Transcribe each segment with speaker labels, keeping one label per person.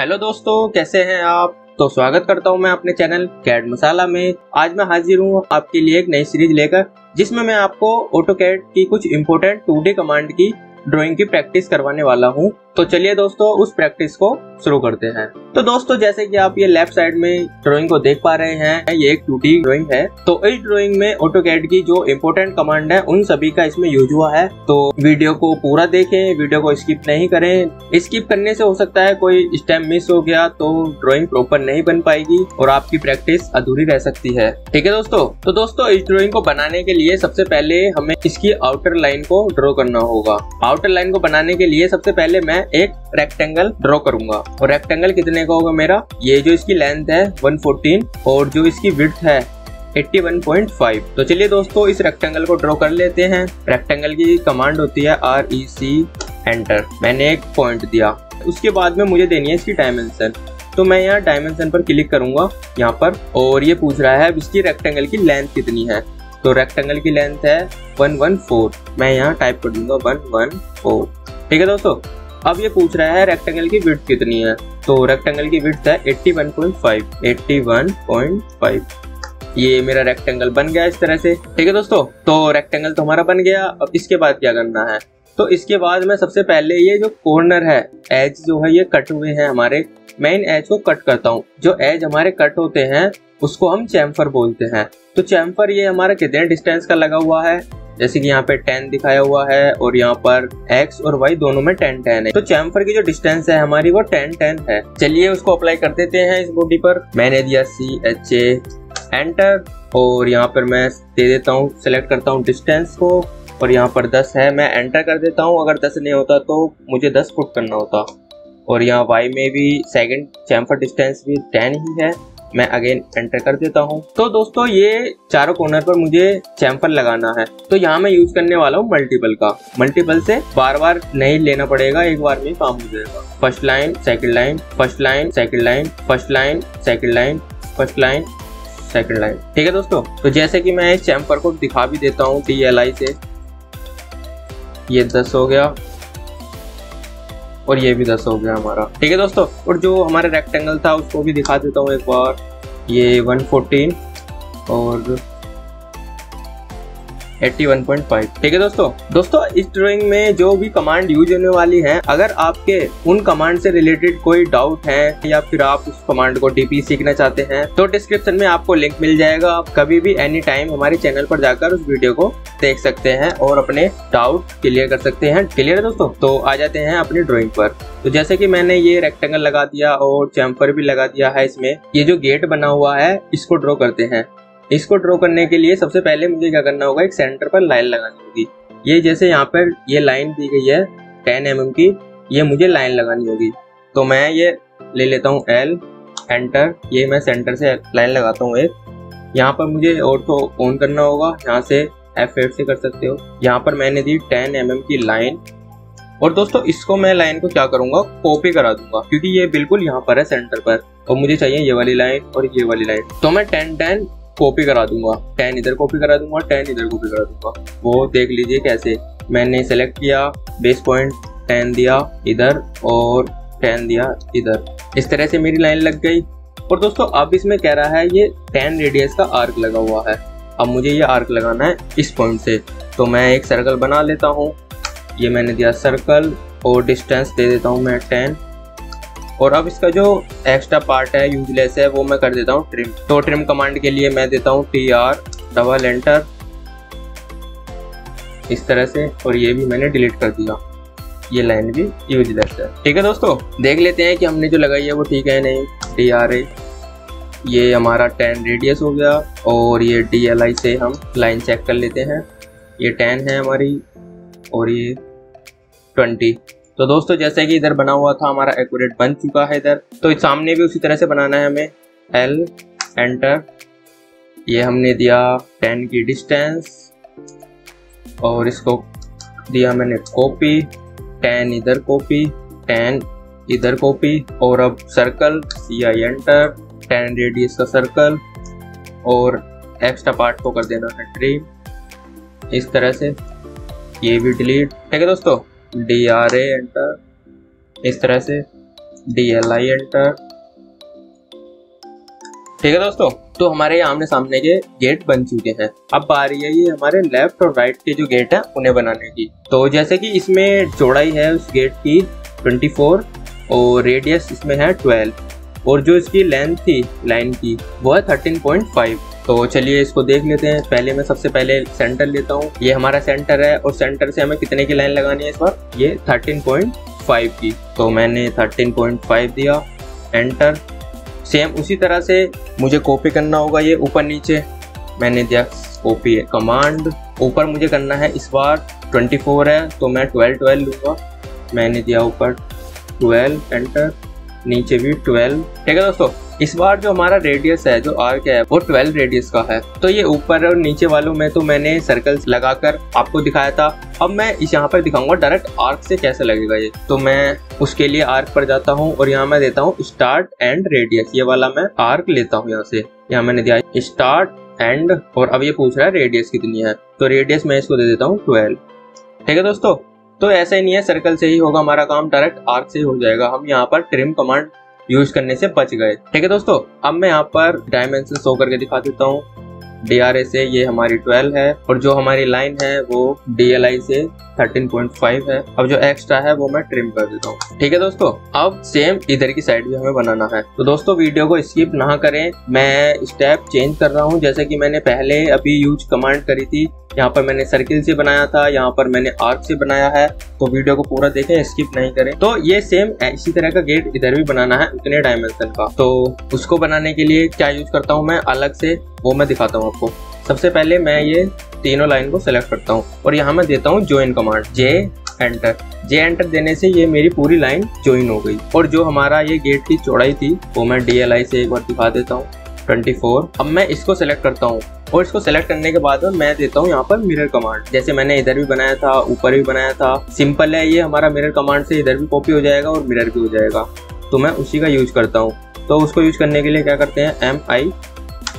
Speaker 1: Hello दोस्तों, कैसे हैं आप? तो स्वागत करता हूँ मैं अपने चैनल कैड मसाला में। आज मैं हाजिर हूँ आपके लिए एक नई सीरीज़ लेकर, जिसमें मैं आपको ऑटो कैड की कुछ इम्पोर्टेंट टू कमांड की ड्राइंग की प्रैक्टिस करवाने वाला हूँ। तो चलिए दोस्तों, उस प्रैक्टिस को शुरू करते हैं। तो दोस्तों, जैसे कि आप ये लेफ़्ट साइड में ड्राइंग को देख पा रहे हैं, ये एक टू ड्राइंग है। तो इस ड्राइंग में ऑटो कैड की जो इम्पोर्टेंट कमांड है, उन सभी का इसमें यूज़ हुआ है। तो वीडियो को पूरा देखें वीडियो को स्किप नहीं करें। स्किप करने से हो सकता है कोई स्टेप मिस हो गया तो ड्रॉइंग प्रॉपर नहीं बन पाएगी और आपकी प्रैक्टिस अधूरी रह सकती है। ठीक है दोस्तों? तो दोस्तों, इस ड्रॉइंग को बनाने के लिए सबसे पहले हमें इसकी आउटर लाइन को ड्रॉ करना होगा। आउटर लाइन को बनाने के लिए सबसे पहले मैं एक रेक्टेंगल ड्रॉ करूँगा। और रेक्टेंगल कितने का होगा मेरा? ये जो इसकी लेंथ है 114 और जो इसकी विड्थ है 81.5 तो चलिए दोस्तों, इस रेक्टेंगल को ड्रॉ कर लेते हैं। रेक्टेंगल की कमांड होती है आर ई सी एंटर मैंने एक पॉइंट दिया। उसके बाद में मुझे देनी है इसकी डायमेंशन तो मैं यहाँ डायमेंशन पर क्लिक करूँगा, यहाँ पर। और ये पूछ रहा है इसकी रेक्टेंगल की लेंथ कितनी है? तो रेक्टेंगल की लेंथ है 114 मैं यहाँ टाइप कर दूँगा 114 ठीक है दोस्तों? अब ये पूछ रहा है रेक्टेंगल की विड्थ कितनी है? तो रेक्टेंगल की विड्थ है 81.5 81.5 ये मेरा रेक्टेंगल बन गया इस तरह से। ठीक है दोस्तों? तो रेक्टेंगल तो हमारा बन गया। अब इसके बाद क्या करना है? तो इसके बाद मैं सबसे पहले ये जो कॉर्नर है एज जो है, ये कट हुए हैं हमारे। मैं इन एज को कट करता हूँ। जो एज हमारे कट होते हैं, उसको हम चैम्फर बोलते हैं। तो चैम्फर ये हमारा कितने डिस्टेंस का लगा हुआ है? जैसे कि यहाँ पे टेन दिखाया हुआ है और यहाँ पर एक्स और वाई दोनों में टेन टेन है। तो चैम्फर की जो डिस्टेंस है हमारी वो टेन टेन है। चलिए उसको अप्लाई कर देते हैं इस बॉडी पर। मैंने दिया सी एच ए एंटर और यहाँ पर मैं दे देता हूँ सेलेक्ट करता हूँ डिस्टेंस को और यहाँ पर 10 है। मैं एंटर कर देता हूँ। अगर 10 नहीं होता तो मुझे 10 फुट करना होता। और यहाँ वाई में भी सेकंड चैम्फर डिस्टेंस भी 10 ही है। मैं अगेन एंटर कर देता हूँ। तो दोस्तों, ये चारों कॉर्नर पर मुझे चैम्पर लगाना है। तो यहाँ मैं यूज़ करने वाला हूँ मल्टीपल का। मल्टीपल से बार बार नहीं लेना पड़ेगा, एक बार में काम हो जाएगा। First line second line first line second line first line second line first line second line ठीक है दोस्तों? तो जैसे कि मैं इस चैम्पर को दिखा भी देता हूँ टी से। ये दस हो गया। और ये भी दस हो गया हमारा। ठीक है दोस्तों, और जो हमारा रेक्टेंगल था, उसको भी दिखा देता हूँ एक बार। ये 114 और 81.5 ठीक है दोस्तों? दोस्तों, इस ड्राइंग में जो भी कमांड यूज़ होने वाली है, अगर आपके उन कमांड से रिलेटेड कोई डाउट है, या फिर आप उस कमांड को डीपी सीखना चाहते हैं तो डिस्क्रिप्शन में आपको लिंक मिल जाएगा। आप कभी भी एनी टाइम हमारे चैनल पर जाकर उस वीडियो को देख सकते हैं और अपने डाउट क्लियर कर सकते हैं। क्लियर है दोस्तों? तो आ जाते हैं अपनी ड्रॉइंग पर। तो जैसे कि मैंने ये रेक्टेंगल लगा दिया और चैम्पर भी लगा दिया है इसमें। ये जो गेट बना हुआ है, इसको ड्रॉ करते हैं। इसको ड्रॉ करने के लिए सबसे पहले मुझे क्या करना होगा, एक सेंटर पर लाइन लगानी होगी। ये जैसे यहाँ पर ये लाइन दी गई है टेन एम mm की, ये मुझे लाइन लगानी होगी। तो मैं ये ले लेता हूँ एल एंटर ये मैं सेंटर से लाइन लगाता हूँ एक। यहाँ पर मुझे ऑटो ऑन करना होगा, यहाँ से एफ़ एफ़ से कर सकते हो। यहाँ पर मैंने दी टेन एम mm की लाइन और दोस्तों, इसको मैं लाइन को क्या करूँगा कॉपी करा दूँगा, क्योंकि ये बिल्कुल यहाँ पर है सेंटर पर। और मुझे चाहिए ये वाली लाइन और ये वाली लाइन तो मैं टेन टेन कॉपी करा दूँगा। टेन इधर कॉपी करा दूँगा टेन इधर कॉपी करा दूँगा। वो देख लीजिए कैसे। मैंने सेलेक्ट किया बेस पॉइंट टेन दिया इधर और टेन दिया इधर। इस तरह से मेरी लाइन लग गई। और दोस्तों, अब इसमें कह रहा है, ये टेन रेडियस का आर्क लगा हुआ है। अब मुझे ये आर्क लगाना है इस पॉइंट से। तो मैं एक सर्कल बना लेता हूँ। ये मैंने दिया सर्कल और डिस्टेंस दे देता हूँ मैं टेन और अब इसका जो एक्स्ट्रा पार्ट है यूजलेस है, वो मैं कर देता हूँ ट्रिम तो ट्रिम कमांड के लिए मैं देता हूँ टी आर डबल एंटर इस तरह से, और ये भी मैंने डिलीट कर दिया. ये लाइन भी यूजलेस है. ठीक है दोस्तों? देख लेते हैं कि हमने जो लगाई है वो ठीक है नहीं. डी आर ए ये हमारा टेन रेडियस हो गया, और ये डी एल आई से हम लाइन चेक कर लेते हैं. ये टेन है हमारी, और ये ट्वेंटी तो दोस्तों, जैसे कि इधर बना हुआ था, हमारा एक्यूरेट बन चुका है इधर। तो सामने भी उसी तरह से बनाना है हमें। एल एंटर ये हमने दिया टेन की डिस्टेंस और इसको दिया मैंने कॉपी टेन इधर कॉपी टेन इधर कॉपी और अब circle C I enter ten radius का सर्कल और एक्स्ट्रा पार्ट को कर देना है ट्री इस तरह से। ये भी डिलीट ठीक है दोस्तों? डी आर ए एंटर इस तरह से डी एल आई एंटर ठीक है दोस्तों तो हमारे आमने सामने के गेट बन चुके हैं। अब बारी है ये हमारे लेफ़्ट और राइट के जो गेट है, उन्हें बनाने की। तो जैसे कि इसमें चौड़ाई है उस गेट की 24 और रेडियस इसमें है 12 और जो इसकी लेंथ थी लाइन की, वो है 13.5 तो चलिए इसको देख लेते हैं। पहले मैं सबसे पहले सेंटर लेता हूँ। ये हमारा सेंटर है और सेंटर से हमें कितने की लाइन लगानी है इस बार? ये 13.5 की। तो मैंने 13.5 दिया। एंटर सेम उसी तरह से मुझे कॉपी करना होगा ये ऊपर नीचे। मैंने दिया कॉपी कमांड ऊपर मुझे करना है इस बार 24 है तो मैं 12 12 लूँगा। मैंने दिया ऊपर 12 एंटर नीचे भी 12 ठीक है दोस्तों? इस बार जो हमारा रेडियस है, जो आर्क है, वो 12 रेडियस का है। तो ये ऊपर और नीचे वालों में तो मैंने सर्कल्स लगाकर आपको दिखाया था। अब मैं इस यहाँ पर दिखाऊँगा डायरेक्ट आर्क से कैसे लगेगा ये। तो मैं उसके लिए आर्क पर जाता हूँ और यहाँ मैं देता हूँ स्टार्ट एंड रेडियस ये वाला मैं आर्क लेता हूँ यहाँ से। यहाँ मैंने दिया स्टार्ट एंड और अब ये पूछ रहा है रेडियस कितनी है। तो रेडियस मैं इसको दे देता हूँ ट्वेल्व ठीक है दोस्तों? तो ऐसा ही नहीं है सर्कल से ही होगा हमारा काम। डायरेक्ट आर्क से ही हो जाएगा। हम यहाँ पर ट्रिम कमांड यूज़ करने से बच गए। ठीक है दोस्तों, अब मैं यहाँ पर डायमेंशन शो करके दिखा देता हूँ। डी आर से ये हमारी 12 है और जो हमारी लाइन है वो डी एल आई से 13.5 है। अब जो एक्स्ट्रा है वो मैं ट्रिम कर देता हूँ। ठीक है दोस्तों, अब सेम इधर की साइड भी हमें बनाना है। तो दोस्तों वीडियो को स्किप ना करें। मैं स्टेप चेंज कर रहा हूँ। जैसे कि मैंने पहले अभी यूज़ कमांड करी थी यहाँ पर मैंने सर्किल से बनाया था, यहाँ पर मैंने आर्क से बनाया है तो वीडियो को पूरा देखें स्किप नहीं करें। तो ये सेम इसी तरह का गेट इधर भी बनाना है उतने डायमेंशन का। तो उसको बनाने के लिए क्या यूज़ करता हूँ मैं? अलग से वो मैं दिखाता हूँ आपको। सबसे पहले मैं ये तीनों लाइन को सेलेक्ट करता हूँ और यहाँ मैं देता हूँ join command J enter J enter देने से ये मेरी पूरी लाइन ज्वाइन हो गई। और जो हमारा ये गेट की चौड़ाई थी, वो मैं डीएलआई से एक बार दिखा देता हूँ 24 अब मैं इसको सेलेक्ट करता हूँ। और इसको सेलेक्ट करने के बाद मैं देता हूँ यहाँ पर मिरर कमांड जैसे मैंने इधर भी बनाया था, ऊपर भी बनाया था। सिंपल है ये, हमारा मिरर कमांड से इधर भी कॉपी हो जाएगा और मिरर भी हो जाएगा। तो मैं उसी का यूज़ करता हूँ। तो उसको यूज़ करने के लिए क्या करते हैं? एम आई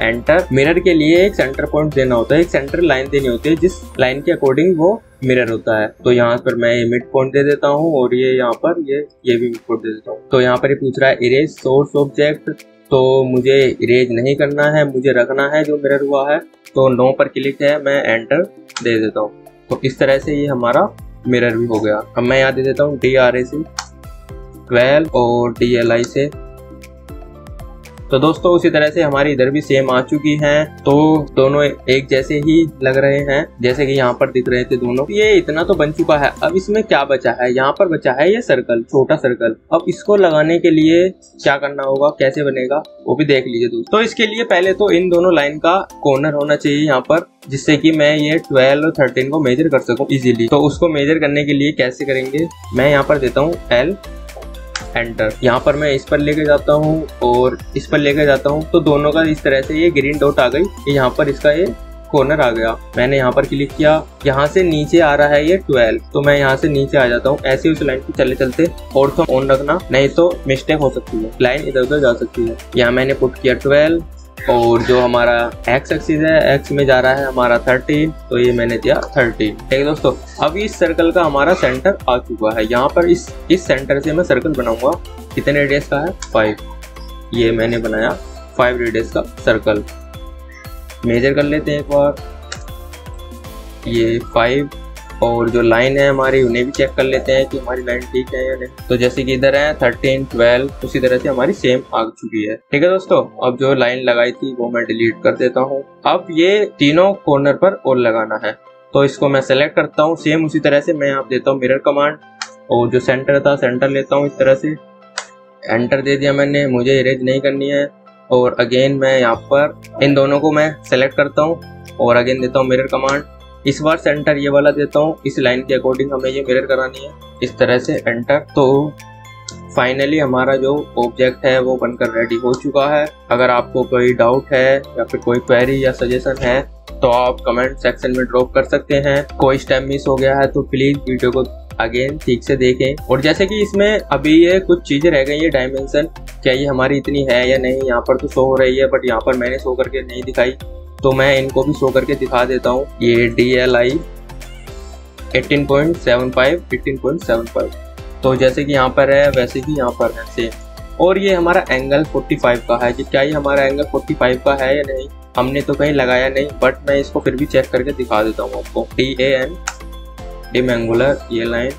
Speaker 1: एंटर मिरर के लिए एक सेंटर पॉइंट देना होता है, एक सेंटर लाइन देनी होती है, जिस लाइन के अकॉर्डिंग वो मिरर होता है। तो यहाँ पर मैं ये मिड पॉइंट दे देता हूँ और ये यहाँ पर ये ये भी मिड पॉइंट दे देता हूँ। तो यहाँ पर ये पूछ रहा है इरेज सोर्स ऑब्जेक्ट तो मुझे इरेज नहीं करना है, मुझे रखना है जो मिरर हुआ है तो नो पर क्लिक है, मैं एंटर दे देता हूँ। तो इस तरह से ये हमारा मिरर भी हो गया। अब मैं यहाँ दे देता हूँ डी आर ए से ट्वेल्व और डी एल आई से तो दोस्तों, उसी तरह से हमारी इधर भी सेम आ चुकी हैं। तो दोनों एक जैसे ही लग रहे हैं, जैसे कि यहाँ पर दिख रहे थे दोनों। ये इतना तो बन चुका है। अब इसमें क्या बचा है? यहाँ पर बचा है ये सर्कल छोटा सर्कल अब इसको लगाने के लिए क्या करना होगा? कैसे बनेगा? वो भी देख लीजिए दोस्तों। तो इसके लिए पहले तो इन दोनों लाइन का कॉर्नर होना चाहिए यहाँ पर, जिससे कि मैं ये 12 और 13 को मेजर कर सकूँ इजीली तो उसको मेजर करने के लिए कैसे करेंगे? मैं यहाँ पर देता हूँ एल एंटर यहाँ पर मैं इस पर लेके जाता हूँ और इस पर लेके जाता हूँ। तो दोनों का इस तरह से ये ग्रीन डॉट आ गई। यहाँ पर इसका ये कॉर्नर आ गया। मैंने यहाँ पर क्लिक किया। यहाँ से नीचे आ रहा है ये 12 तो मैं यहाँ से नीचे आ जाता हूँ। ऐसे उस लाइन को चले चलते और तो ऑन रखना। नहीं तो मिस्टेक हो सकती है। लाइन इधर उधर जा सकती है। यहाँ मैंने पुट किया 12 और जो हमारा एक्स एक्सिस है एक्स में जा रहा है हमारा थर्टीन तो ये मैंने दिया थर्टीन ठीक है दोस्तों? अब इस सर्कल का हमारा सेंटर आ चुका है। यहाँ पर इस इस सेंटर से मैं सर्कल बनाऊँगा। कितने रेडियस का है? फाइव ये मैंने बनाया फाइव रेडियस का सर्कल मेजर कर लेते हैं एक बार। ये फाइव और जो लाइन है हमारी, उन्हें भी चेक कर लेते हैं कि हमारी लाइन ठीक है या नहीं। तो जैसे कि इधर है थर्टीन ट्वेल्व उसी तरह से हमारी सेम आ चुकी है। ठीक है दोस्तों? अब जो लाइन लगाई थी, वो मैं डिलीट कर देता हूँ। अब ये तीनों कॉर्नर पर और लगाना है। तो इसको मैं सेलेक्ट करता हूँ सेम उसी तरह से मैं आप देता हूँ मिरर कमांड और जो सेंटर था सेंटर लेता हूँ इस तरह से। एंटर दे दिया मैंने, मुझे इरेज नहीं करनी है। और अगेन मैं यहाँ पर, इन दोनों को मैं सेलेक्ट करता हूँ। और अगेन देता हूँ मिरर कमांड इस बार सेंटर ये वाला देता हूँ। इस लाइन के अकॉर्डिंग हमें ये मिरर करानी है। इस तरह से एंटर तो फाइनली हमारा जो ऑब्जेक्ट है, वो बनकर रेडी हो चुका है। अगर आपको कोई डाउट है या फिर कोई क्वेरी या सजेशन है तो आप कमेंट सेक्शन में ड्रॉप कर सकते हैं। कोई स्टेप मिस हो गया है तो प्लीज़ वीडियो को अगेन ठीक से देखें। और जैसे कि इसमें अभी ये कुछ चीज़ें रह गई है डायमेंशन क्या ये हमारी इतनी है या नहीं? यहाँ पर तो शो हो रही है बट यहाँ पर मैंने शो करके नहीं दिखाई। तो मैं इनको भी शो करके दिखा देता हूँ। ये डी एल आई एटीन तो जैसे कि यहाँ पर है, वैसे ही यहाँ पर है सेम और ये हमारा एंगल 45 का है। कि क्या ये हमारा एंगल 45 का है या नहीं? हमने तो कहीं लगाया नहीं बट मैं इसको फिर भी चेक करके दिखा देता हूँ आपको। D A N dim angular ये लाइन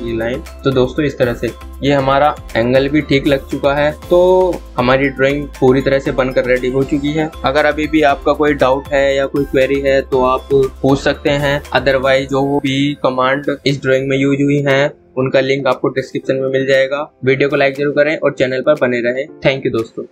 Speaker 1: ये लाइन तो दोस्तों, इस तरह से ये हमारा एंगल भी ठीक लग चुका है। तो हमारी ड्राइंग पूरी तरह से बनकर रेडी हो चुकी है। अगर अभी भी आपका कोई डाउट है या कोई क्वेरी है तो आप पूछ सकते हैं। अदरवाइज़ जो भी कमांड इस ड्राइंग में यूज़ हुई है, उनका लिंक आपको डिस्क्रिप्शन में मिल जाएगा। वीडियो को लाइक ज़रूर करें और चैनल पर बने रहें। थैंक यू दोस्तों।